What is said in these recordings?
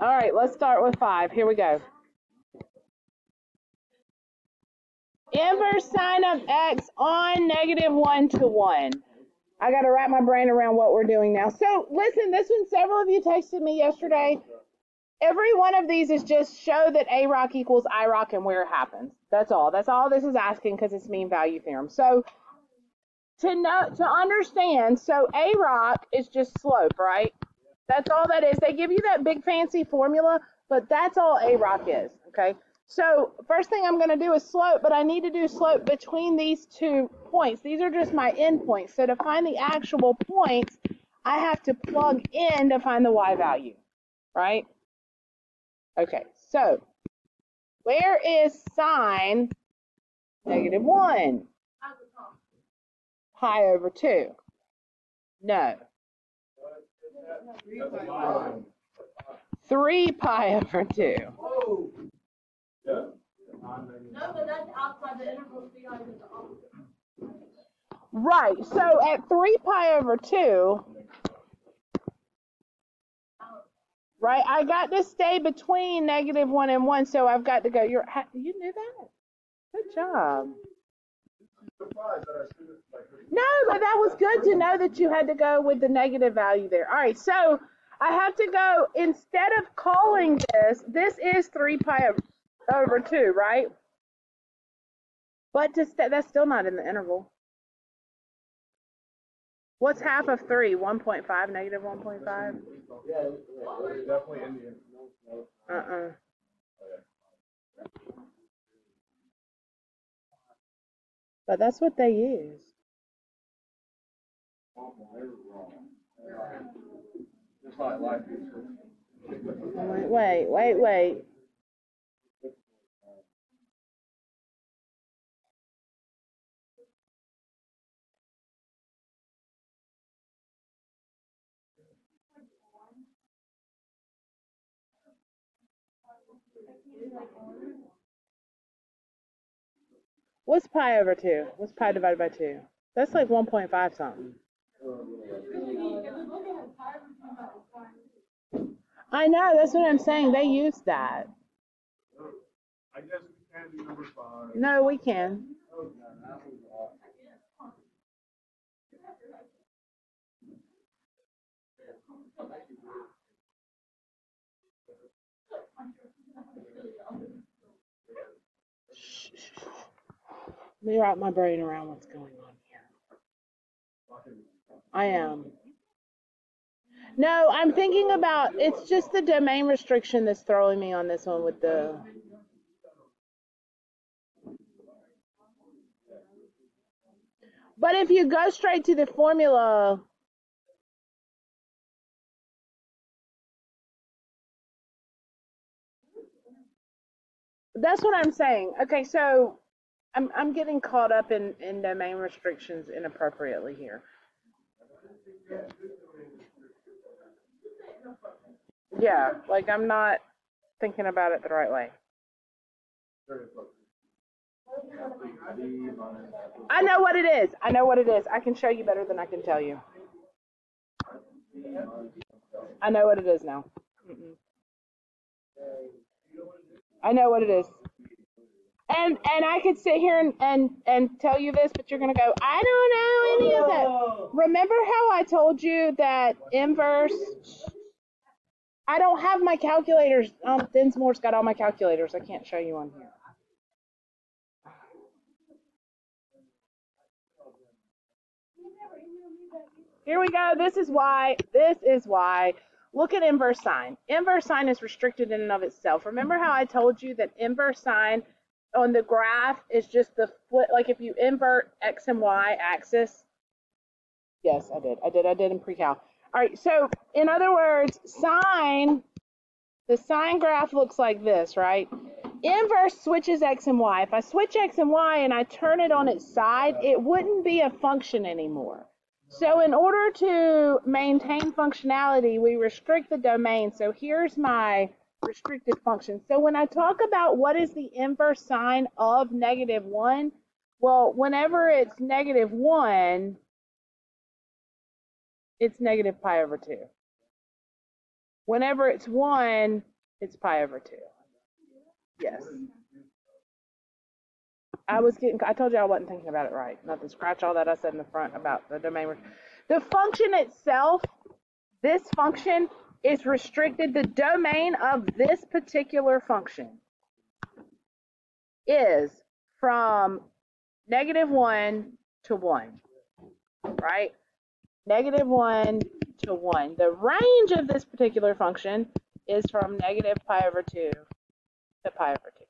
All right, let's start with five. Here we go. Inverse sine of x on negative 1 to 1. I got to wrap my brain around what we're doing now. So, listen, this one, several of you texted me yesterday. Every one of these is just show that A rock equals I rock and where it happens. That's all. That's all this is asking because it's mean value theorem. So, to know to understand, so A rock is just slope, right? That's all that is. They give you that big fancy formula, but that's all A rock is, okay? So first thing I'm going to do is slope, but I need to do slope between these two points. These are just my endpoints. So to find the actual points, I have to plug in to find the y value, right? Okay, so where is sine negative 1? Pi over 2. No. 3 pi over 2. No, but that's outside the interval, so you gotta get the opposite. Right. So at 3 pi over 2, right, I got to stay between negative 1 and 1, so I've got to go. You're, you knew that? Good job. No, but that was good to know that you had to go with the negative value there. All right, so I have to go, instead of calling this, this is 3 pi over, over 2, right? But to st- that's still not in the interval. What's half of 3? 1.5, negative 1.5? Yeah, definitely in the. Uh-uh. But that's what they use. Wait, wait, wait, What's pi over 2? What's pi divided by 2? That's like 1.5 something. I know, that's what I'm saying. They use that. I guess we can do number five. No, we can. Let me wrap my brain around what's going on here. I am. No, I'm thinking about it's just the domain restriction that's throwing me on this one with the. But if you go straight to the formula, that's what I'm saying. Okay, so I'm I'm getting caught up in in domain restrictions inappropriately here. Yeah, like I'm not thinking about it the right way. I know what it is. I know what it is. I can show you better than I can tell you. I know what it is now. Mm-mm. I know what it is. And and I could sit here and, and, and tell you this, but you're gonna go, I don't know any of that. Remember how I told you that inverse I don't have my calculators. Um Dinsmore's got all my calculators. I can't show you on here. Here we go. This is why. This is why. Look at inverse sine. Inverse sine is restricted in and of itself. Remember how I told you that inverse sine on the graph is just the flip, like if you invert x and y axis. Yes, I did. I did. I did in pre-cal. All right. So in other words, sine, the sine graph looks like this, right? Inverse switches x and y. If I switch x and y and I turn it on its side, it wouldn't be a function anymore. So in order to maintain functionality, we restrict the domain. So here's my restricted function. So when I talk about what is the inverse sine of negative 1, Well, whenever it's negative 1, it's negative pi over 2. Whenever it's 1, it's pi over 2. Yes. I was getting, I told you I wasn't thinking about it right. Not to scratch all that I said in the front about the domain. The function itself, this function is restricted, the domain of this particular function is from negative 1 to 1, right? Negative 1 to 1. The range of this particular function is from negative pi over 2 to pi over 2.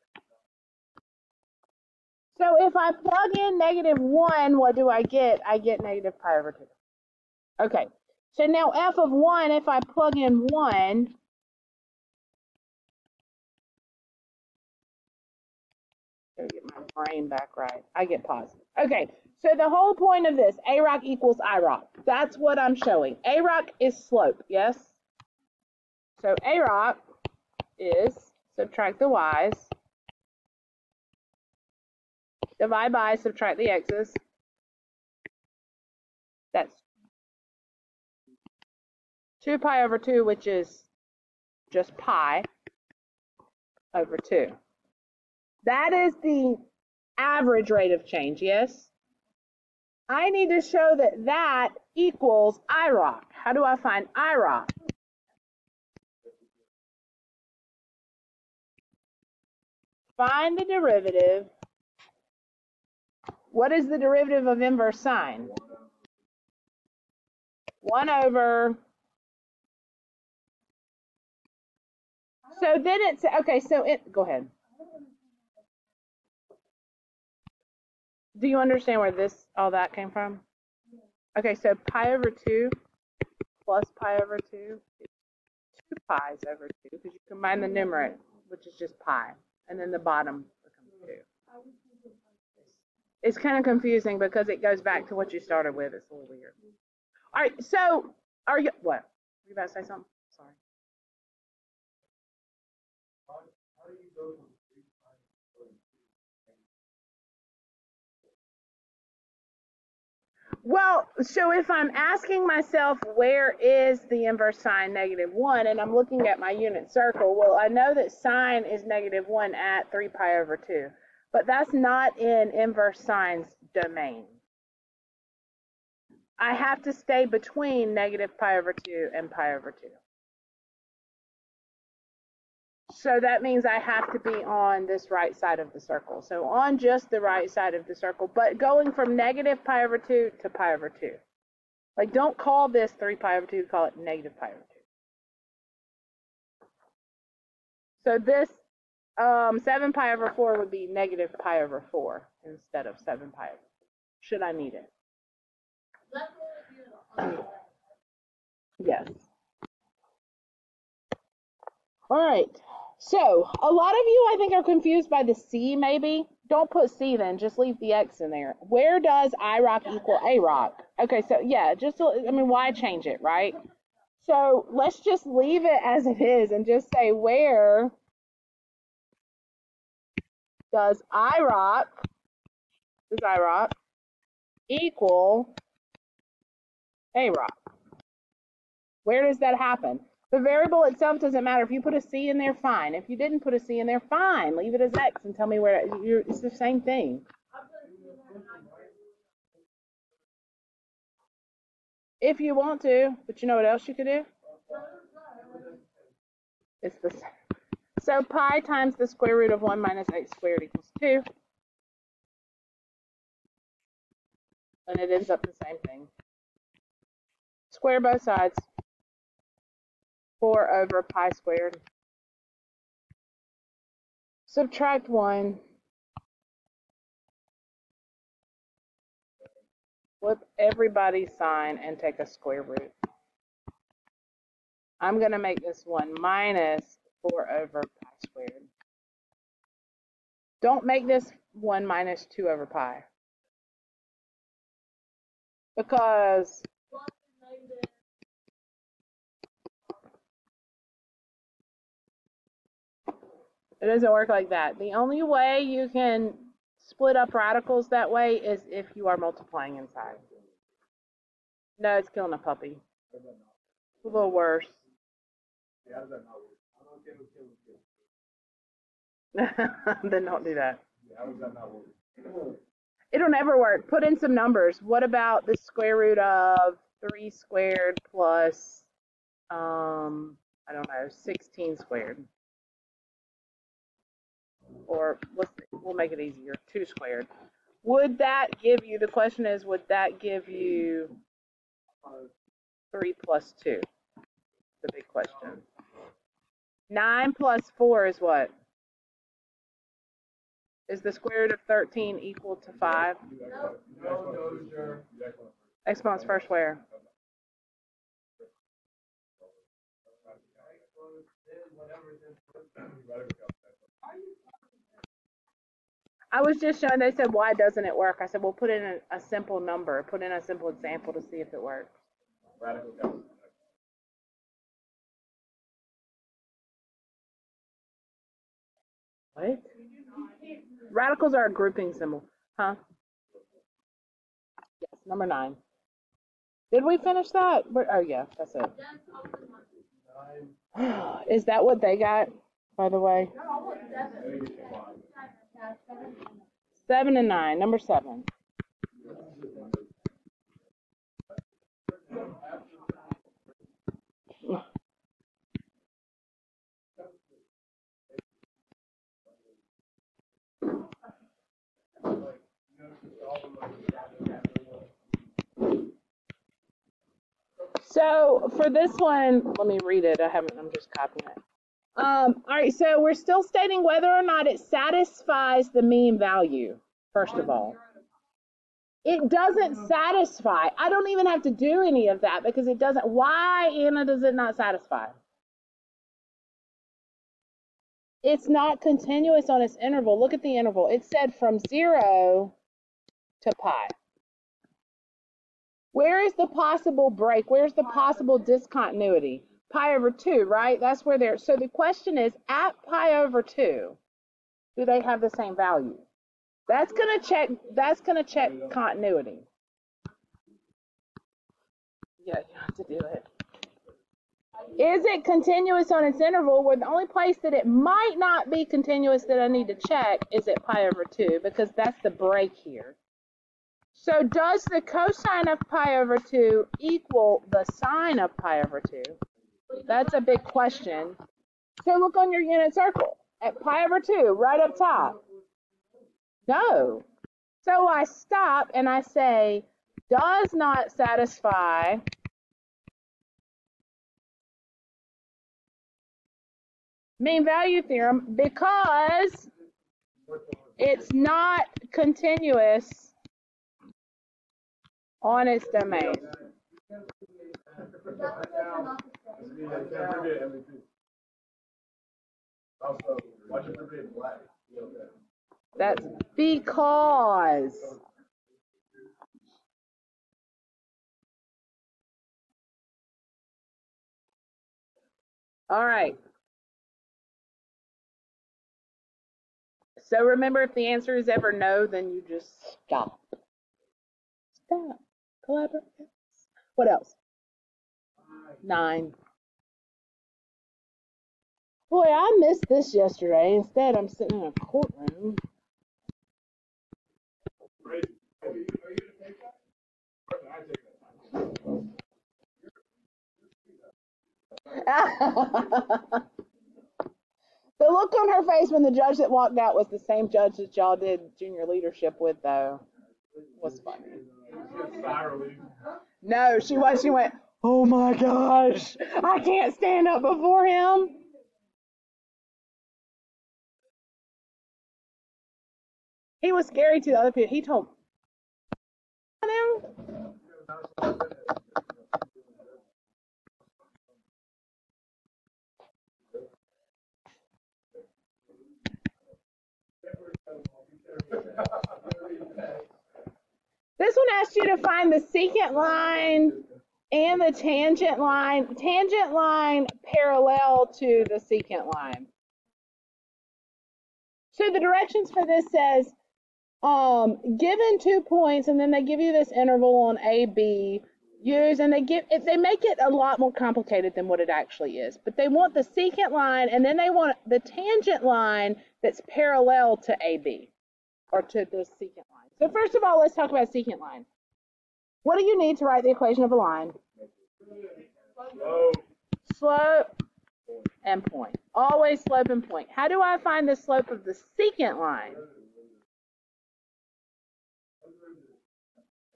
So if I plug in negative 1, what do I get? I get negative pi over 2. Okay, so now f of 1, if I plug in 1, Gotta get my brain back right. I get positive. Okay, so the whole point of this, A rock equals I rock. That's what I'm showing. A rock is slope, yes? So A rock is, subtract the y's, divide by, subtract the x's. That's 2 pi over 2, which is just pi over 2. That is the average rate of change, yes? I need to show that that equals IROC. How do I find IROC? Find the derivative. What is the derivative of inverse sine? 1 over. So then it's, okay, so it, go ahead. Do you understand where this, all that came from? Okay, so pi over 2 plus pi over 2 is 2 pi's over 2 because you combine the numerator, which is just pi, and then the bottom becomes 2. It's kind of confusing because it goes back to what you started with. It's a little weird. All right, so are you, what? Were you about to say something? Well, so if I'm asking myself where is the inverse sine negative 1 and I'm looking at my unit circle, well, I know that sine is negative 1 at 3 pi over 2, but that's not in inverse sine's domain. I have to stay between negative pi over 2 and pi over 2. So that means I have to be on this right side of the circle. So on just the right side of the circle, but going from negative pi over 2 to pi over 2. Like don't call this 3 pi over 2, call it negative pi over 2. So this um, 7 pi over 4 would be negative pi over 4 instead of 7 pi over 4, should I need it. Yes. All right. So, a lot of you, I think, are confused by the C, maybe. Don't put C then, just leave the X in there. Where does I rock equal A rock? Okay, so yeah, just, I mean, why change it, right? So, let's just leave it as it is and just say, where does I rock, does I rock equal A rock? Where does that happen? The variable itself doesn't matter. If you put a C in there, fine. If you didn't put a C in there, fine. Leave it as X and tell me where you're, it's the same thing. If you want to, but you know what else you could do? It's the same. So pi times the square root of 1 minus x squared equals 2. And it ends up the same thing. Square both sides. 4 over pi squared. Subtract 1. Flip everybody's sign and take a square root. I'm going to make this 1 minus 4 over pi squared. Don't make this 1 minus 2 over pi. Because It doesn't work like that. The only way you can split up radicals that way is if you are multiplying inside. No, it's killing a puppy. It's a little worse. Then don't do that. It'll never work. Put in some numbers. What about the square root of 3 squared plus, um, I don't know, 16 squared? Or let's, we'll make it easier, 2 squared. Would that give you, the question is, would that give you 3 plus 2? The big question. 9 plus 4 is what? Is the square root of 13 equal to 5? Do exponent- do exponent first. Do exponent first. Exponents first where? Calculus. I was just showing, they said, why doesn't it work? I said, well, put in a, a simple number, put in a simple example to see if it works. Radical calculus. What? Radicals are a grouping symbol, huh? Yes, number nine. Did we finish that? Where- Oh, yeah, that's it. Is that what they got, by the way? Seven and nine, number seven. So for this one, let me read it. I haven't, I'm just copying it. Um, all right, so we're still stating whether or not it satisfies the mean value, first of all. It doesn't satisfy. I don't even have to do any of that because it doesn't. Why, Anna, does it not satisfy? It's not continuous on its interval. Look at the interval. It said from zero to pi. Where is the possible break? Where's the possible discontinuity? Pi over 2, right? That's where they're. So the question is at pi over 2, do they have the same value? That's going to check that's going to check continuity. Yeah, you have to do it. Is it continuous on its interval? Where the only place that it might not be continuous that I need to check is at pi over 2 because that's the break here. So does the cosine of pi over 2 equal the sine of pi over 2? That's a big question. So look on your unit circle at pi over 2, right up top. No. So I stop and I say, does not satisfy mean value theorem because it's not continuous on its domain. That's because. All right. So remember, if the answer is ever no, then you just stop. Stop. Collaborate. What else? Nine. Boy, I missed this yesterday. Instead, I'm sitting in a courtroom. The look on her face when the judge that walked out was the same judge that y'all did junior leadership with, though, was funny. No, she was. She went, Oh my gosh, I can't stand up before him. He was scary to the other people. He told. This one asks you to find the secant line and the tangent line. Tangent line parallel to the secant line. So the directions for this says um, given two points, and then they give you this interval on AB. Use and they give it, they make it a lot more complicated than what it actually is. But they want the secant line, and then they want the tangent line that's parallel to AB or to the secant line. So first of all, let's talk about secant line. What do you need to write the equation of a line? Slow. Slope and point. Always slope and point. How do I find the slope of the secant line?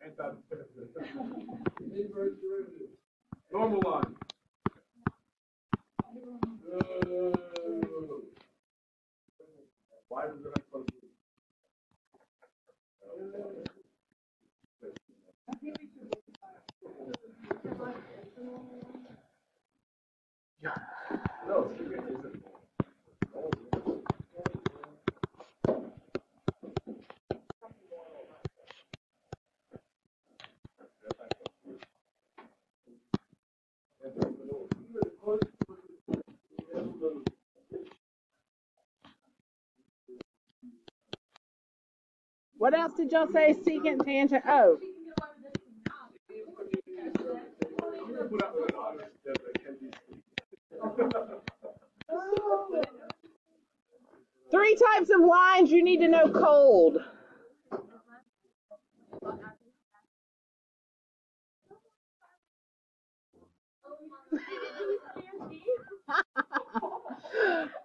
Inverse derivative. Normal line. Uh, Why is it supposed to? No, What else did y'all say? Secant, tangent. Oh, three types of lines you need to know cold.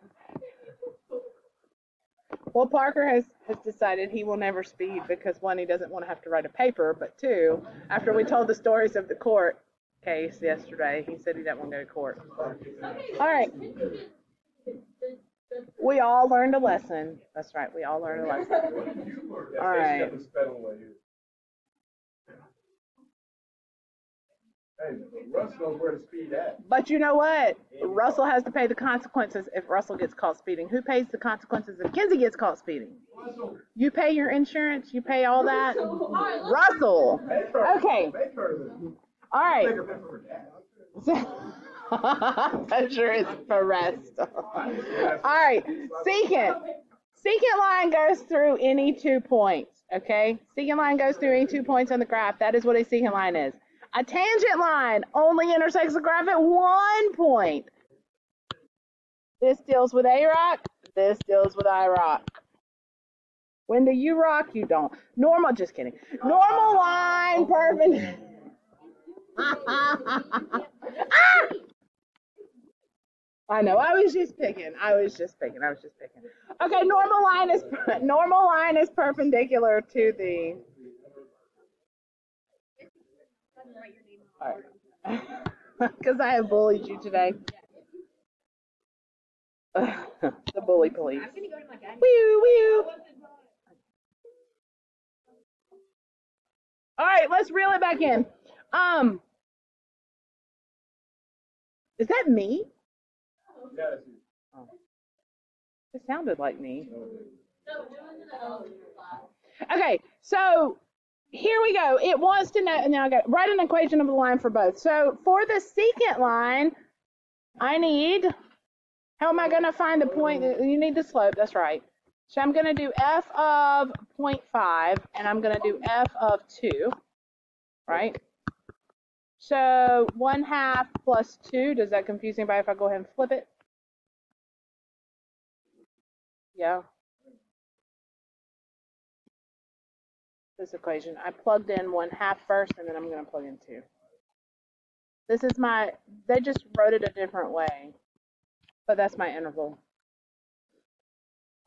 Well, Parker has, has decided he will never speed because one, he doesn't want to have to write a paper, but two, after we told the stories of the court case yesterday, he said he didn't want to go to court. All right. We all learned a lesson. That's right. We all learned a lesson. All right. Hey, Russ knows where to speed at. But you know what? Russell has to pay the consequences if Russell gets caught speeding. Who pays the consequences if Kenzie gets caught speeding? Russell. You pay your insurance. You pay all that. Russell. Okay. Make her. the- All right. Make her pay for her dad. Pleasure is for rest. All right. Secant. Secant line goes through any two points. Okay. Secant line goes through any two points on the graph. That is what a secant line is. A tangent line only intersects the graph at one point. This deals with A rock. This deals with I rock. When do you rock? You don't. Normal, just kidding. Normal line, perpendicular. Ah! I know. I was just picking. I was just picking. I was just picking. Okay, normal line is normal line is perpendicular to the. Because I have bullied you today. the bully police. Wee wee. All right, let's reel it back in. Um, is that me? It sounded like me. Okay, so here we go. It wants to know, now I got write an equation of the line for both. So for the secant line, I need, how am I going to find the point? You need the slope, that's right. So I'm going to do f of 0.5 and I'm going to do f of 2, right? So 1 half plus 2, does that confuse anybody if I go ahead and flip it? Yeah. This equation. I plugged in 1 half first and then I'm going to plug in 2. This is my, they just wrote it a different way, but that's my interval.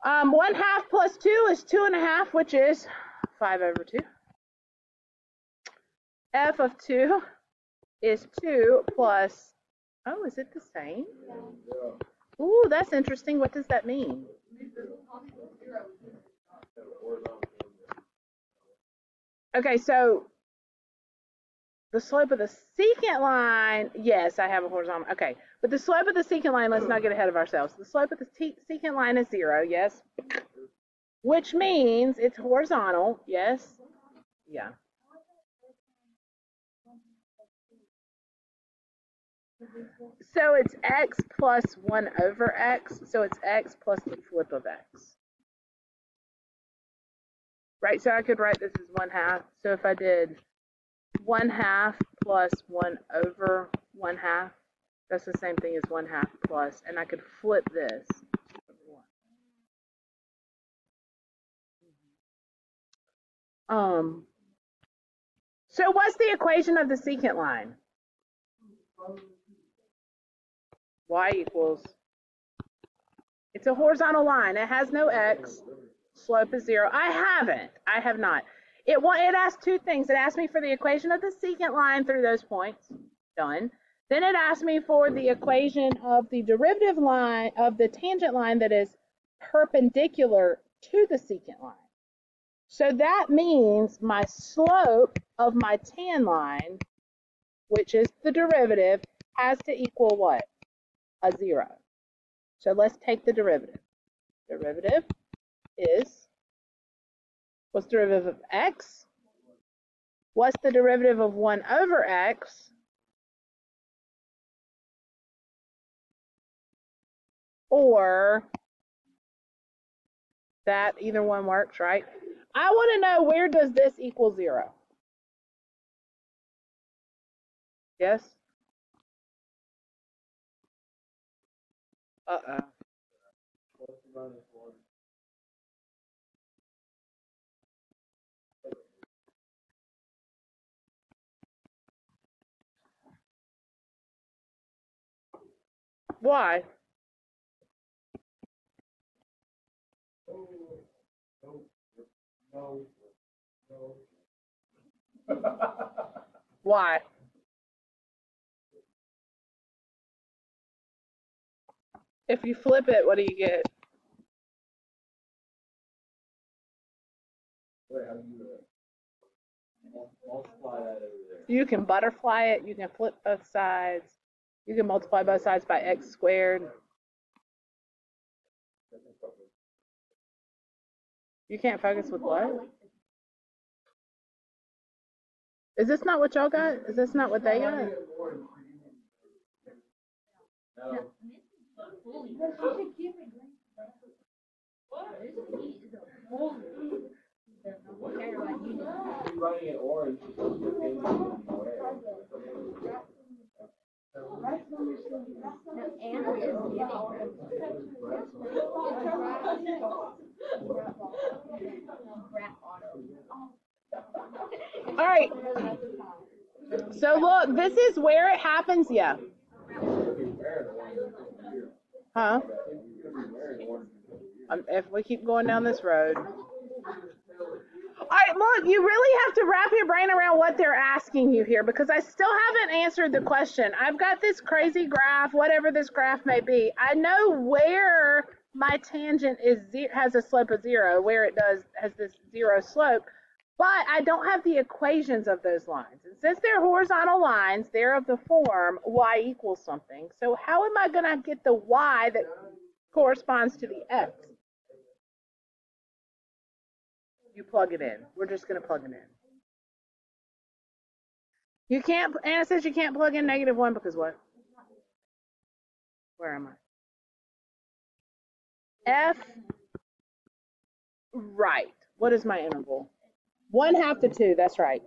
Um, 1 half plus 2 is 2 and a half, which is 5 over 2. f of 2 is 2 plus, oh, is it the same? Ooh, that's interesting. What does that mean? Okay, so the slope of the secant line, yes, I have a horizontal. Okay, but the slope of the secant line, let's not get ahead of ourselves. The slope of the secant line is zero, yes, which means it's horizontal, yes, yeah. So it's x plus 1 over x, so it's x plus the flip of x. Right, so I could write this as 1 half. So if I did 1 half plus 1 over 1 half, that's the same thing as 1 half plus, and I could flip this. Um, so what's the equation of the secant line? y equals, it's a horizontal line. It has no x. Slope is zero. I haven't. I have not. It, wa- it asked two things. It asked me for the equation of the secant line through those points. Done. Then it asked me for the equation of the derivative line of the tangent line that is perpendicular to the secant line. So that means my slope of my tan line, which is the derivative, has to equal what? A zero. So let's take the derivative. Derivative is, what's the derivative of x? What's the derivative of 1 over x? Or that, either one works, right? I want to know where does this equal 0? Yes? Uh-oh. Why? Why? If you flip it, what do you get? Wait, how do you do that? Multiply that over there. You can butterfly it, you can flip both sides, you can multiply both sides by x squared. You can't focus with what? Is this not what y'all got? Is this not what they got? No. You're writing it orange. it's just depending on where. All right. So look, this is where it happens. Yeah. Huh? Um, if we keep going down this road. All right, look, you really have to wrap your brain around what they're asking you here because I still haven't answered the question. I've got this crazy graph, whatever this graph may be. I know where my tangent is has a slope of zero, where it does has this zero slope, but I don't have the equations of those lines. And since they're horizontal lines, they're of the form y equals something. So how am I going to get the y that corresponds to the x? You plug it in. We're just going to plug it in. You can't, Anna says you can't plug in negative one because what? Where am I? F, right. What is my interval? One half to two, that's right.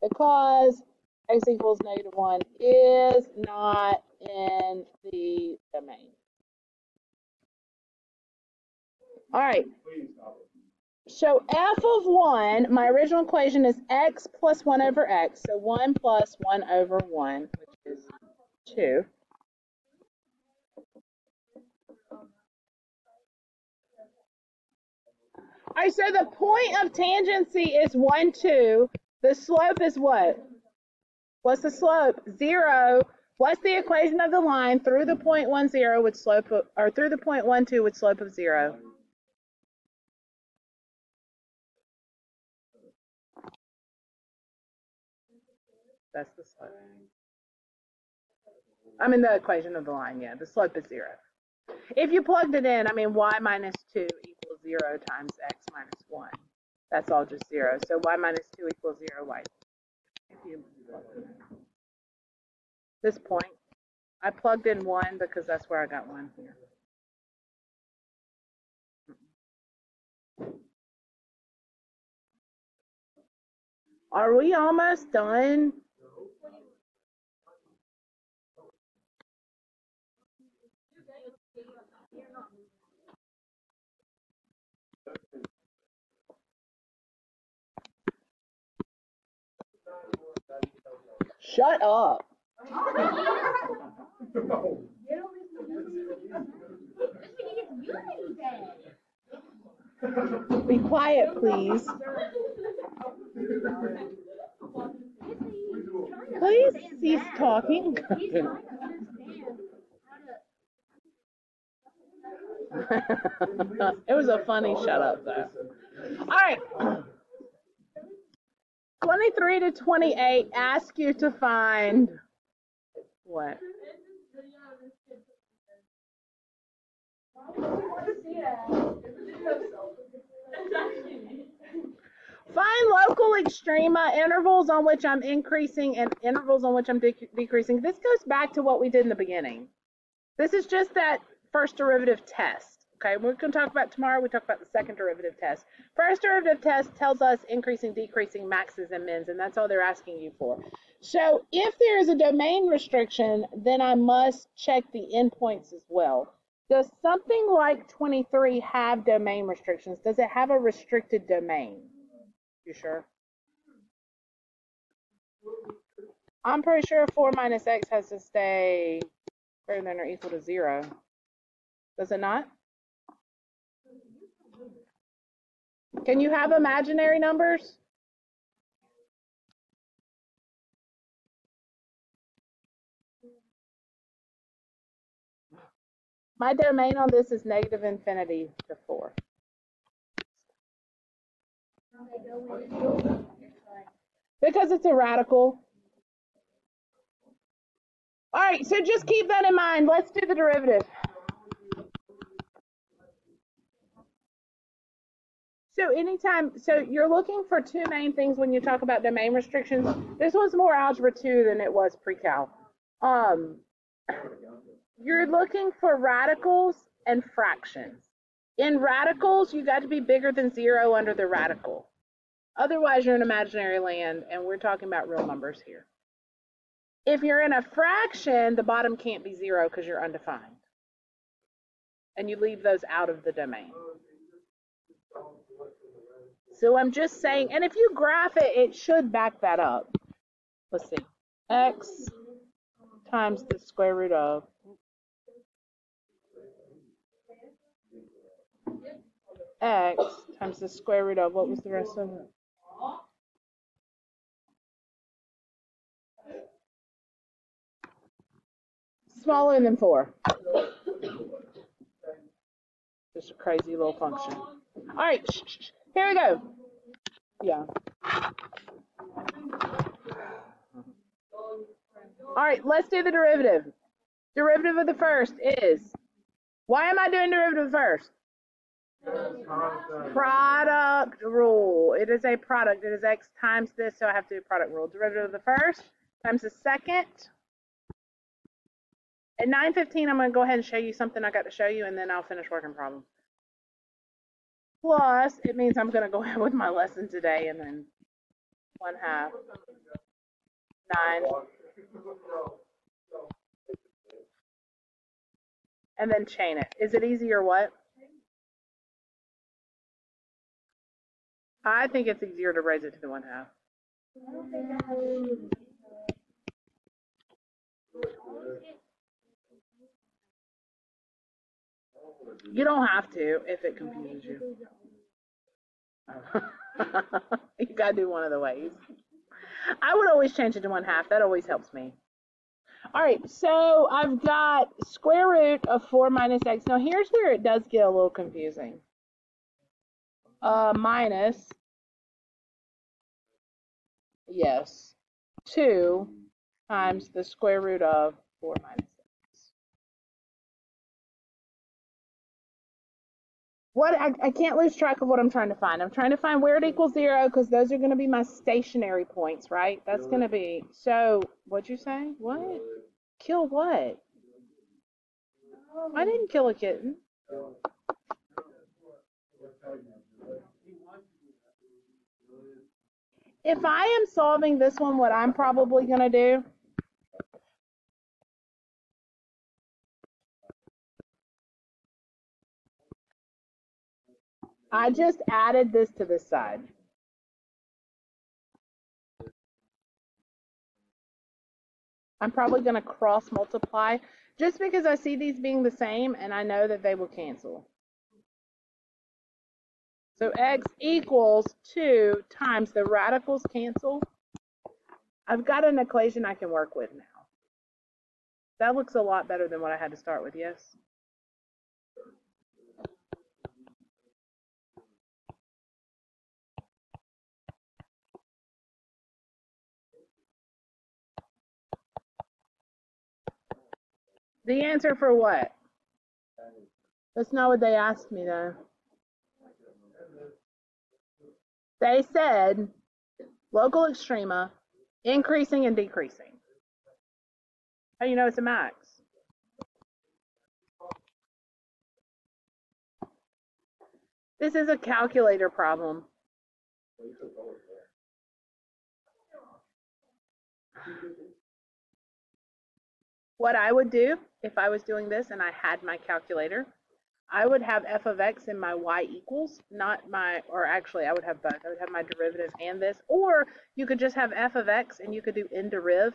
Because x equals negative one is not in the domain. All right. So f of 1, my original equation is x plus 1 over x. So 1 plus 1 over 1, which is 2. All right, so the point of tangency is 1, 2. The slope is what? What's the slope? 0. What's the equation of the line through the point 1, 0 with slope of, or through the point 1, 2 with slope of 0? That's the slope. I mean, the equation of the line, yeah. The slope is 0. If you plugged it in, I mean, y minus 2 equals 0 times x minus 1. That's all just 0. So y minus 2 equals 0, y. This point, I plugged in 1 because that's where I got 1 here. Are we almost done? Shut up. Be quiet, please. Please cease talking. it was a funny shut up though. All right. 23 to 28 ask you to find what? Find local extrema intervals on which I'm increasing and intervals on which I'm de- decreasing. This goes back to what we did in the beginning. This is just that first derivative test. Okay, we're going to talk about tomorrow. We talk about the second derivative test. First derivative test tells us increasing, decreasing maxes and mins, and that's all they're asking you for. So if there is a domain restriction, then I must check the endpoints as well. Does something like 23 have domain restrictions? Does it have a restricted domain? You sure? I'm pretty sure 4 minus x has to stay greater than or equal to 0. Does it not? Can you have imaginary numbers? My domain on this is negative infinity to 4. Because it's a radical. All right, so just keep that in mind. Let's do the derivative. So anytime, so you're looking for two main things when you talk about domain restrictions. This was more algebra 2 than it was pre-cal. Um, you're looking for radicals and fractions. In radicals, you got to be bigger than zero under the radical. Otherwise, you're in imaginary land, and we're talking about real numbers here. If you're in a fraction, the bottom can't be zero because you're undefined. And you leave those out of the domain. So I'm just saying, and if you graph it, it should back that up. Let's see. X times the square root of x times the square root of, what was the rest of it? Smaller than 4. Just a crazy little function. All right. Here we go. Yeah. All right, let's do the derivative. Derivative of the first is, why am I doing derivative first? Product rule. It is a product. It is x times this, so I have to do product rule. Derivative of the first times the second. At 9.15, I'm going to go ahead and show you something I got to show you, and then I'll finish working problem. Plus, it means I'm going to go ahead with my lesson today, and then one half, nine, and then chain it. Is it easy or what? I think it's easier to raise it to the one half. You don't have to if it confuses you. you gotta do one of the ways. I would always change it to one half. That always helps me. All right, so I've got square root of 4 minus x. Now here's where it does get a little confusing. Uh, minus, yes, 2 times the square root of 4 minus What I, I can't lose track of what I'm trying to find. I'm trying to find where it equals 0 because those are going to be my stationary points, right? That's going to be, so what'd you say? What? Kill what? I didn't kill a kitten. if I am solving this one, what I'm probably going to do I just added this to this side. I'm probably going to cross multiply just because I see these being the same and I know that they will cancel. So x equals 2 times the radicals cancel. I've got an equation I can work with now. That looks a lot better than what I had to start with, yes? The answer for what? That's not what they asked me though. They said local extrema increasing and decreasing. How do you know it's a max? This is a calculator problem. What I would do if I was doing this and I had my calculator, I would have f of x in my y equals, not my, or actually I would have both. I would have my derivative and this, or you could just have f of x and you could do nDeriv,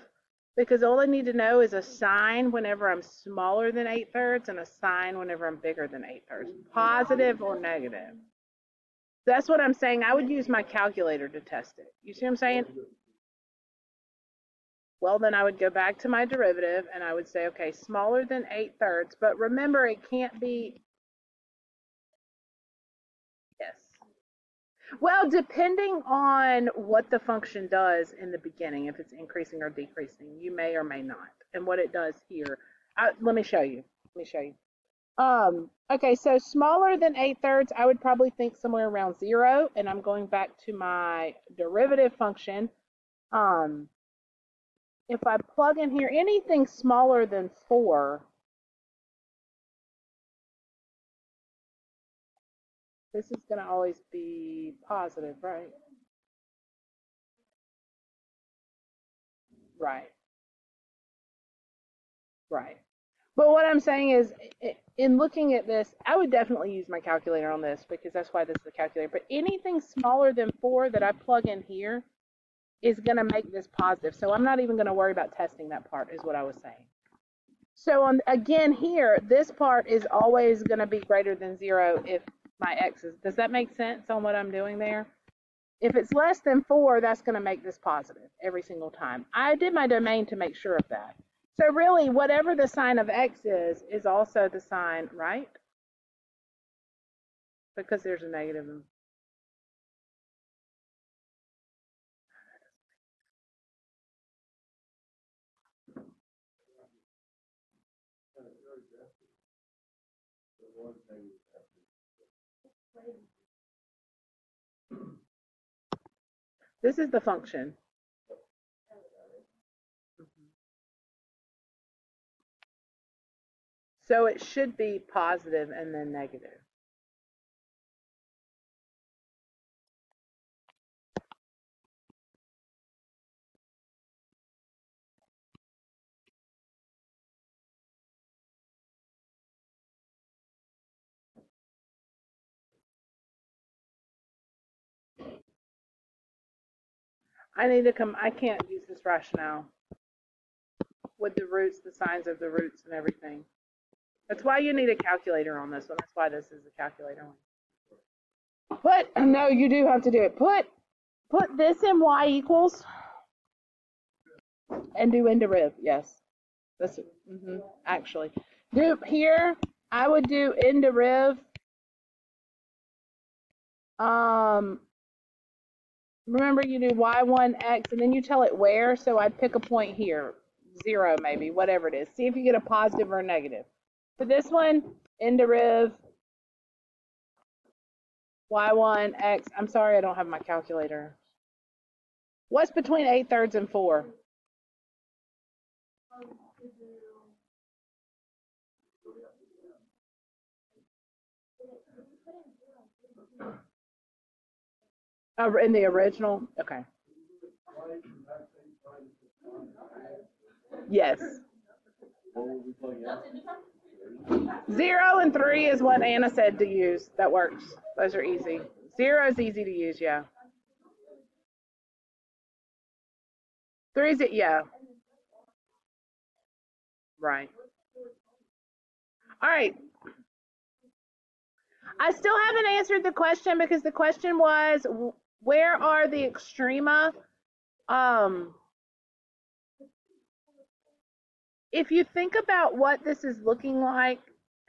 because all I need to know is a sign whenever I'm smaller than 8 thirds and a sign whenever I'm bigger than 8 thirds, positive or negative. That's what I'm saying. I would use my calculator to test it. You see what I'm saying? Well, then I would go back to my derivative and I would say, okay, smaller than 8 thirds, but remember it can't be, yes. Well, depending on what the function does in the beginning, if it's increasing or decreasing, you may or may not. And what it does here, I, let me show you. Let me show you. Um, okay, so smaller than 8 thirds, I would probably think somewhere around 0. And I'm going back to my derivative function. Um, if I plug in here anything smaller than 4, this is going to always be positive, right? Right. Right. But what I'm saying is, in looking at this, I would definitely use my calculator on this because that's why this is a calculator. But anything smaller than 4 that I plug in here is going to make this positive. So I'm not even going to worry about testing that part is what I was saying. So on, again here, this part is always going to be greater than 0 if my x is. Does that make sense on what I'm doing there? If it's less than 4, that's going to make this positive every single time. I did my domain to make sure of that. So really, whatever the sign of x is, is also the sign, right? Because there's a negative. This is the function. So it should be positive and then negative. I need to come, I can't use this rationale with the roots, the signs of the roots and everything. That's why you need a calculator on this one. That's why this is a calculator one. Put, no, you do have to do it. Put, put this in y equals and do nDeriv. Yes. That's, mm -hmm, actually. Do here, I would do nDeriv. Um, remember you do y1x and then you tell it where. So I'd pick a point here, zero maybe, whatever it is. See if you get a positive or a negative. For this one, nDeriv y1 x. I'm sorry I don't have my calculator. What's between 8 thirds and 4? Uh, in the original? Okay. Yes. Zero and three is what Anna said to use. That works. Those are easy. Zero is easy to use, yeah. Three is it, yeah. Right. All right. I still haven't answered the question because the question was where are the extrema? Um, if you think about what this is looking like,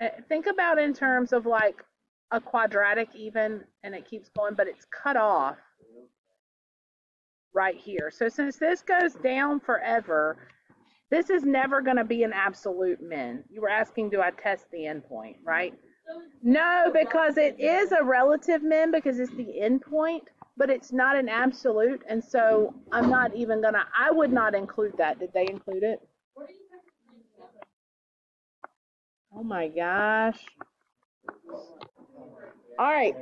uh, think about in terms of like a quadratic even, and it keeps going, but it's cut off right here. So since this goes down forever, this is never going to be an absolute min. You were asking, do I test the endpoint, right? No, because it is a relative min because it's the endpoint, but it's not an absolute. And so I'm not even to, I would not include that. Did they include it? Oh my gosh. All right.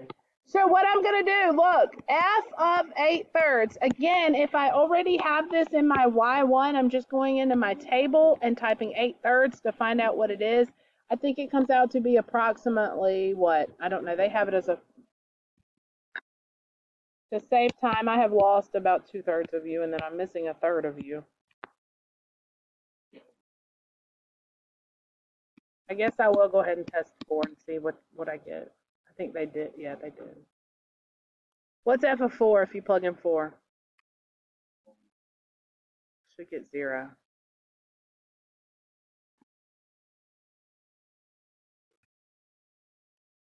So what I'm going to do, look, f of 8 thirds. Again, if I already have this in my y1, I'm just going into my table and typing 8 thirds to find out what it is. I think it comes out to be approximately what? I don't know. They have it as a. To save time, I have lost about two thirds of you, and then I'm missing a third of you. I guess I will go ahead and test four and see what, what I get. I think they did. Yeah, they did. What's f of four if you plug in four? Should get zero.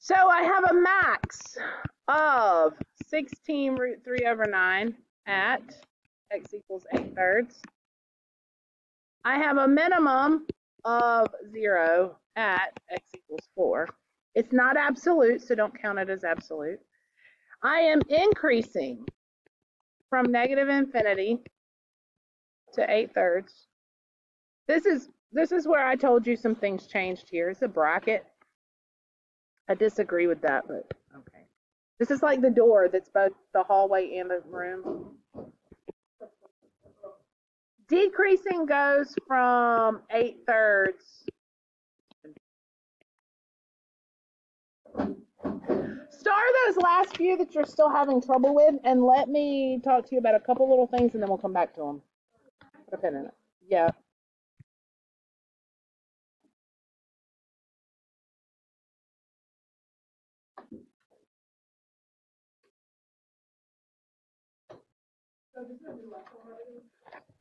So I have a max of 16 root 3 over 9 at x equals 8 thirds. I have a minimum of 0 at x equals 4. It's not absolute, so don't count it as absolute. I am increasing from negative infinity to 8 thirds. This is this is where I told you some things changed here. It's a bracket. I disagree with that, but. This is like the door that's both the hallway and the room. Decreasing goes from 8 thirds. Star those last few that you're still having trouble with, and let me talk to you about a couple little things, and then we'll come back to them. Put a pin in it. Yeah.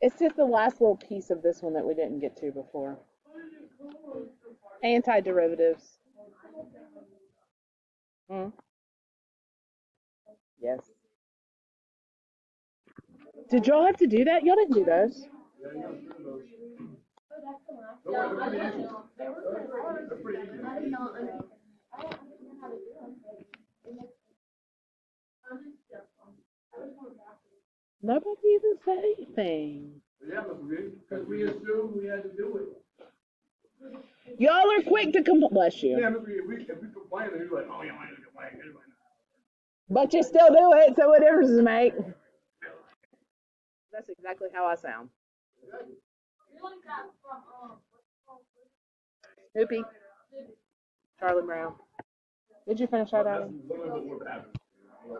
It's just the last little piece of this one that we didn't get to before. Antiderivatives. Hmm. Yes. Did y'all have to do that? Y'all didn't do those. Nobody even said anything. Yeah, because we assumed we had to do it. Y'all are quick to complain. Bless you. Yeah, if we, if we, if we complain, then you're like, oh, yeah, I didn't complain. But you still do it, so what difference does it make? That's exactly how I sound. Snoopy. Charlie Brown. Did you finish that, That's Adam? literally what would happen.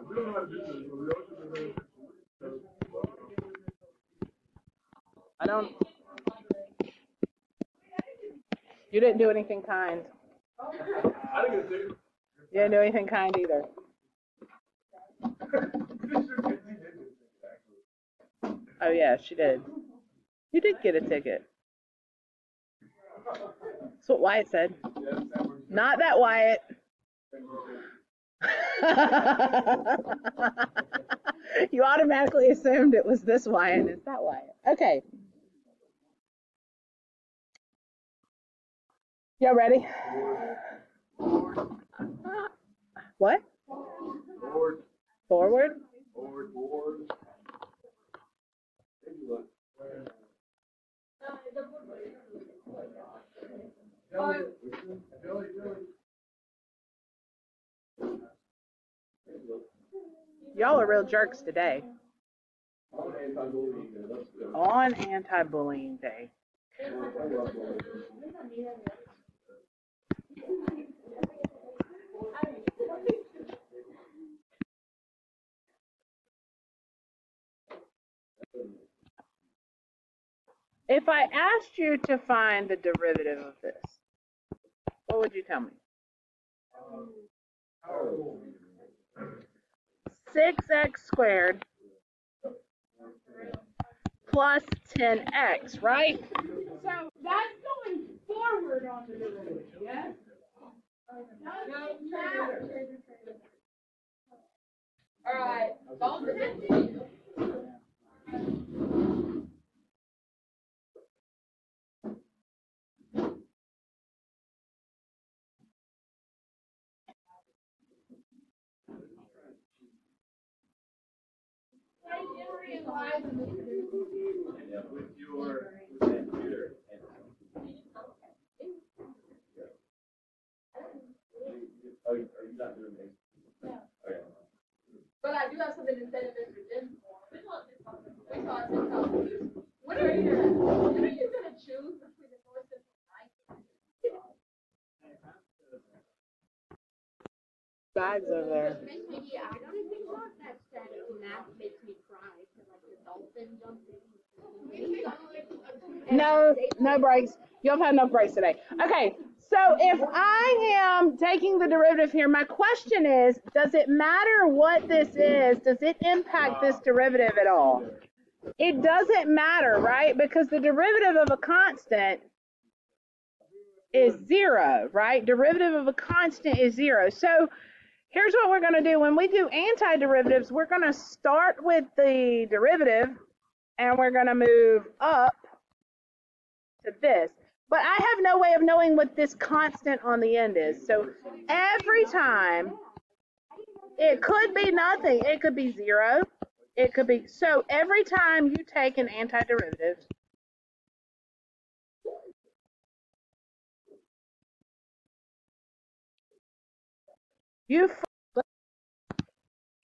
We don't know how to do this, but we also do this. I don't. You didn't do anything kind. I didn't a. You didn't do anything kind either. Oh yeah, she did. You did get a ticket. That's what Wyatt said. Not that Wyatt. you automatically assumed it was this Wyatt and it's that Wyatt. Okay. Y'all ready? What? Forward? Billy, Billy. Y'all are real jerks today. On anti-bullying day. If I asked you to find the derivative of this, what would you tell me? 6x squared plus 10x, right? So that's going forward on the derivative, yes? Matter. Alright. Yeah, with your Oh, are you not doing it? Okay. But I do have something to say to Mr. Jim's. We saw this on- we saw it this are you gonna, when are you gonna choose between the north and the night? Bags over there. Makes I don't even want that static math makes me cry, so like the dolphin jumped in. No, no breaks. You've had enough breaks today. Okay, so if I am taking the derivative here, my question is, does it matter what this is? Does it impact this derivative at all? It doesn't matter, right? Because the derivative of a constant is zero, right? Derivative of a constant is zero. So here's what we're going to do. When we do antiderivatives, we're going to start with the derivative and we're going to move up to this. But I have no way of knowing what this constant on the end is. So every time, it could be nothing. It could be zero. It could be, so every time you take an antiderivative, you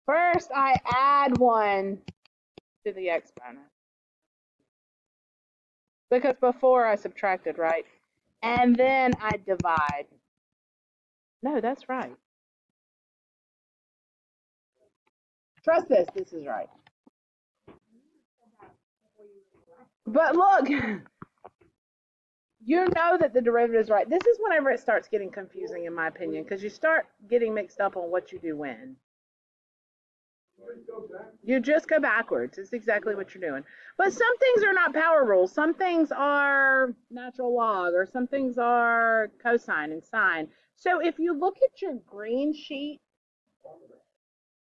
first I add one to the exponent because before I subtracted, right? And then I divide. No, that's right. Trust this, this is right. But look, you know that the derivative is right. This is whenever it starts getting confusing, in my opinion, because you start getting mixed up on what you do when. You just go backwards. It's exactly what you're doing. But some things are not power rules. Some things are natural log, or some things are cosine and sine. So if you look at your green sheet,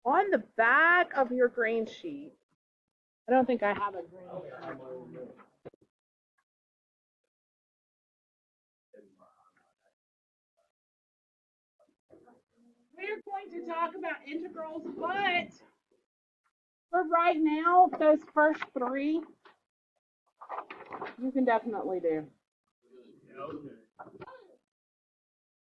on the back of your green sheet, I don't think I have a green sheet. We're going to talk about integrals, but for right now, those first three, you can definitely do.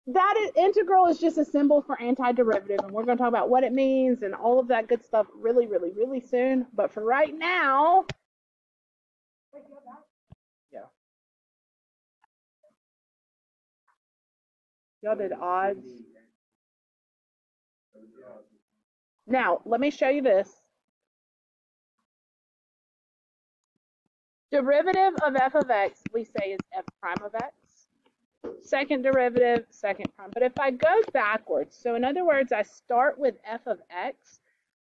That is, integral is just a symbol for antiderivative, and we're going to talk about what it means and all of that good stuff really, really, really soon. But for right now, yeah. Y'all did odds. Now, let me show you this. Derivative of f of x, we say is f prime of x. Second derivative, second prime. But if I go backwards, so in other words, I start with f of x,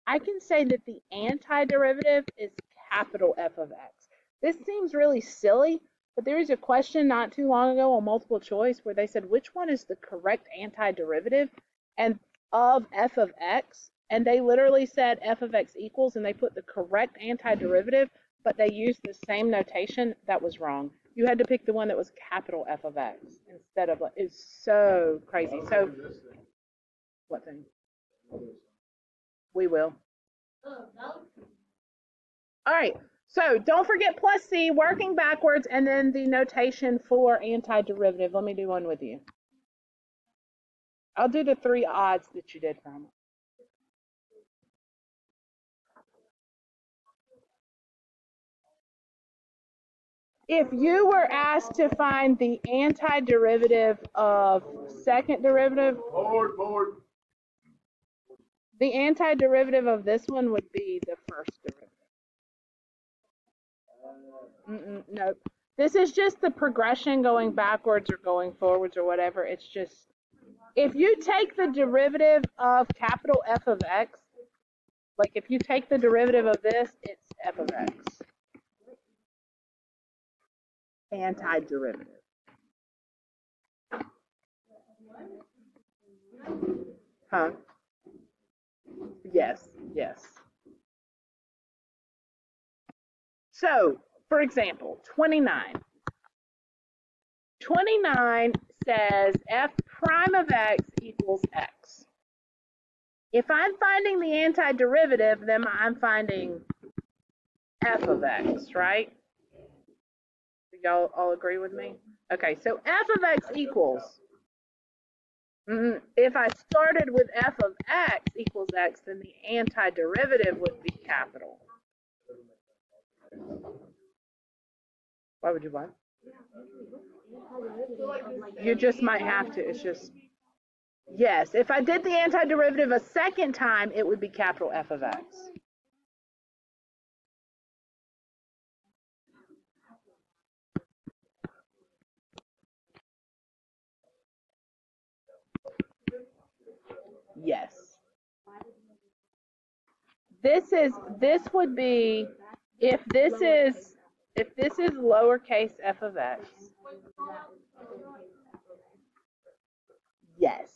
I can say that the antiderivative is capital F of x. This seems really silly, but there was a question not too long ago on multiple choice where they said which one is the correct antiderivative and of f of x, and they literally said f of x equals, and they put the correct antiderivative, but they used the same notation that was wrong. You had to pick the one that was capital F of x instead of it's so crazy. So what thing? We will. All right. So don't forget plus c, working backwards, and then the notation for antiderivative. Let me do one with you. I'll do the three odds that you did from if you were asked to find the antiderivative of second derivative, Forward, forward. the antiderivative of this one would be the first derivative. Mm-mm, nope. This is just the progression going backwards or going forwards or whatever. It's just, if you take the derivative of capital F of x, like if you take the derivative of this, it's f of x. Antiderivative. Huh? Yes, yes. So, for example, 29. 29 says f prime of x equals x. If I'm finding the antiderivative, then I'm finding f of x, right? Y'all all agree with me? Okay, so f of x equals, mm, if I started with f of x equals x, then the antiderivative would be capital. Why would you want? You just might have to. It's just yes. If I did the antiderivative a second time, it would be capital F of x. Yes. This is this would be if this is if this is lowercase f of x. Yes.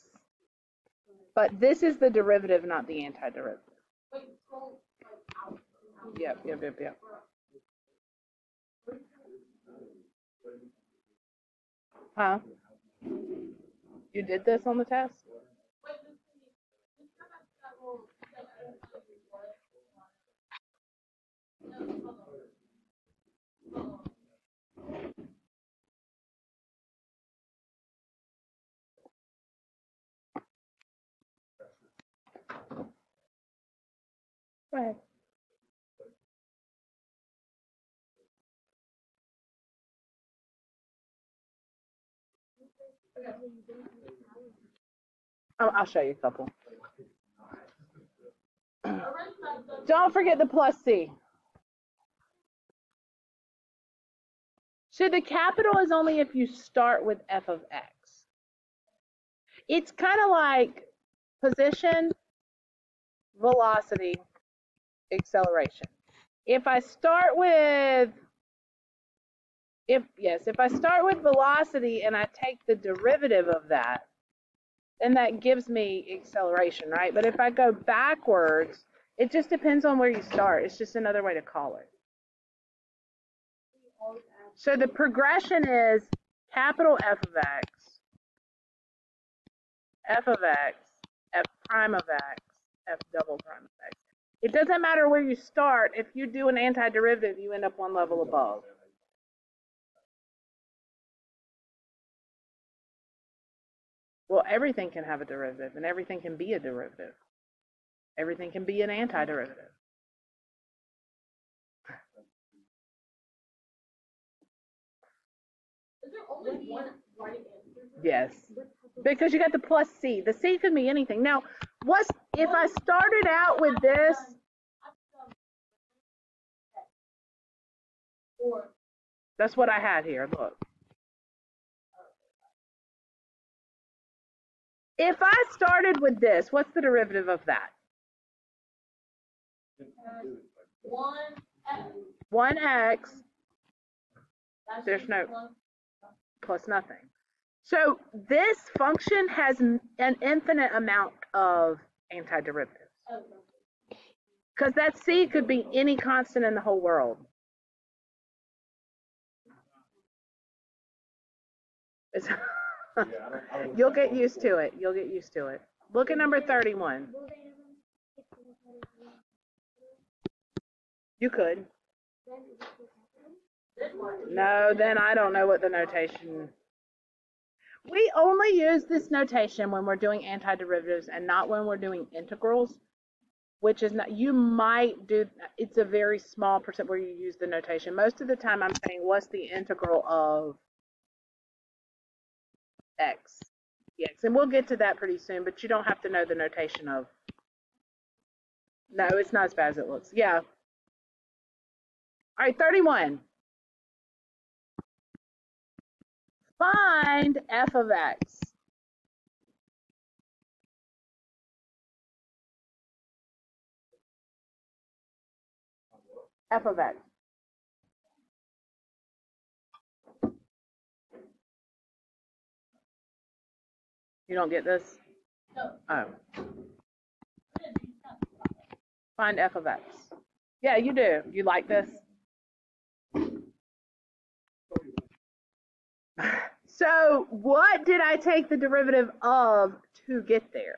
But this is the derivative, not the antiderivative. Yep, yep, yep, yep. Huh? You did this on the test? Oh, I'll show you a couple. Don't forget the plus C. So the capital is only if you start with f of x. It's kind of like position, velocity, acceleration. If I start with if yes, if I start with velocity and I take the derivative of that, then that gives me acceleration, right? But if I go backwards, it just depends on where you start. It's just another way to call it. So the progression is capital F of x, f of x, f prime of x, f double prime of x. It doesn't matter where you start. If you do an antiderivative, you end up one level above. Well, everything can have a derivative, and everything can be a derivative. Everything can be an antiderivative. Only one right answer? Yes. Because you got the plus C. The C could be anything. Now, what's if I started out with this? That's what I had here. Look. If I started with this, what's the derivative of that? one F. 1x There's no- plus- nothing. So this function has an infinite amount of antiderivatives. Because that C could be any constant in the whole world. You'll get used to it. You'll get used to it. Look at number 31. You could. No, then I don't know what the notation. We only use this notation when we're doing antiderivatives and not when we're doing integrals. which is not, you might do, it's a very small percent where you use the notation. Most of the time I'm saying, what's the integral of x? Yes, and we'll get to that pretty soon, but you don't have to know the notation of. No, it's not as bad as it looks. Yeah. All right, 31. Find f of x. f of x. You don't get this? No. Oh. Find f of x. Yeah, you do. You like this? So, what did I take the derivative of to get there?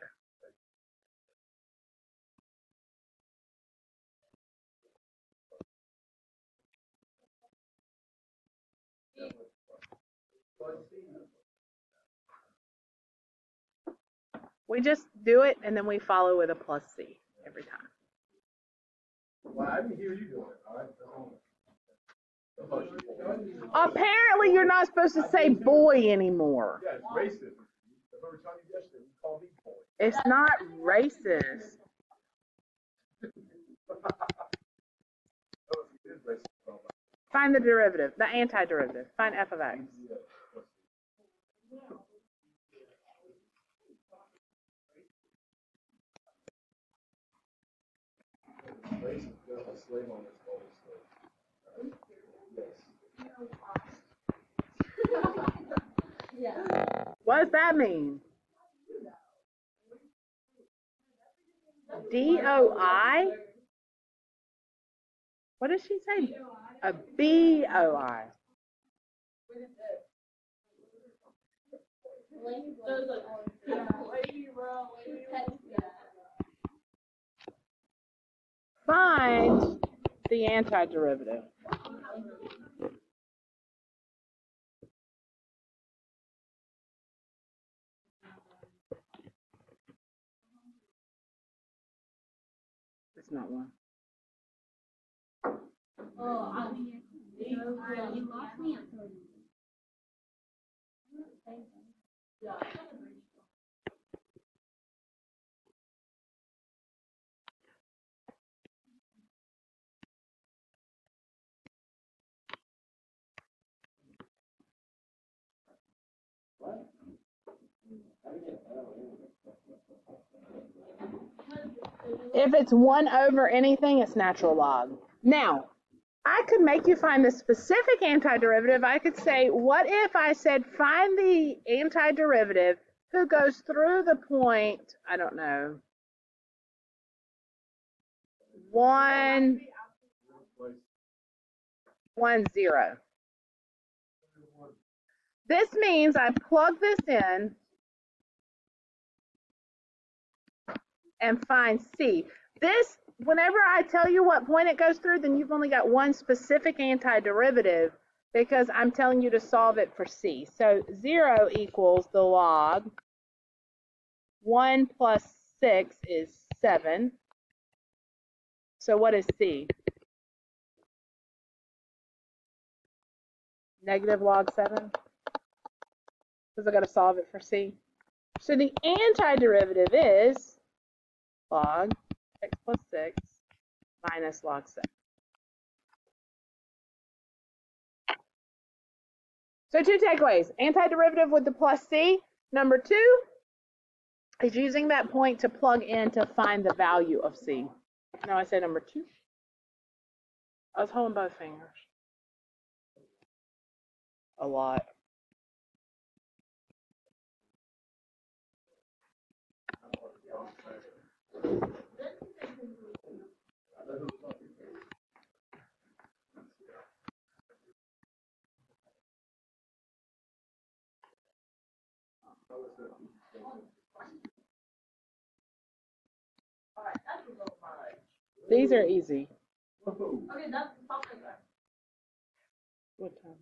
We just do it and then we follow with a plus c every time. Well, I didn't hear you it, all right? Apparently, you're not supposed to say boy anymore. It's not racist. Find the derivative, the antiderivative. Find f of x there's a slave on this whole slave. Yes. What does that mean? D O I? What does she say? A B O I. Find the antiderivative. It's not one. Oh, I You lost me yeah. If it's one over anything, it's natural log. Now, I could make you find the specific antiderivative. I could say, what if I said find the antiderivative who goes through the point, I don't know, One. one, one, zero. This means I plug this in and find C. This, whenever I tell you what point it goes through, then you've only got one specific antiderivative because I'm telling you to solve it for C. So 0 equals the log. 1 plus 6 is 7. So what is C? Negative log 7? Because I've got to solve it for C. So the antiderivative is log x plus 6 minus log 6. So two takeaways. Antiderivative with the plus c. Number two is using that point to plug in to find the value of c. No, I said number two. I was holding both fingers. A lot. Alright, that's a little much. These are easy. Okay, that's. What time?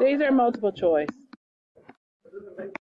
These are multiple choice.